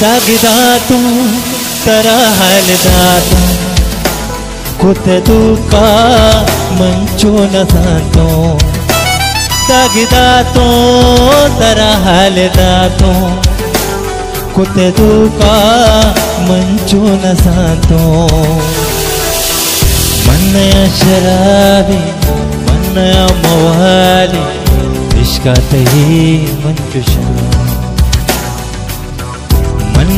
ಸಾಗಿದಾತು ತರ ಹಾಲಿದಾತು ಕುತದೂಕ ಮಂಚೂನ ಸಾತೋ ಸಾಗಿದಾತು ತರ ಹಾಲಿದಾತು ಕುತದೂಕ ಮಂಚೂನ ಸಾತೋ ಮನ್ನಯ ಶರಾಬಿ ಮನ್ನಯ ಮವಾಲಿ ಇಷ್ಕಾತಹಿ ಮಂಚುಷ ಮನ್ನಯ ಶರಾಬಿ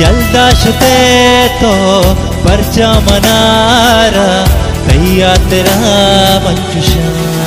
यल्दाशते तो परचा मनारा तैया तेरा मंजुषा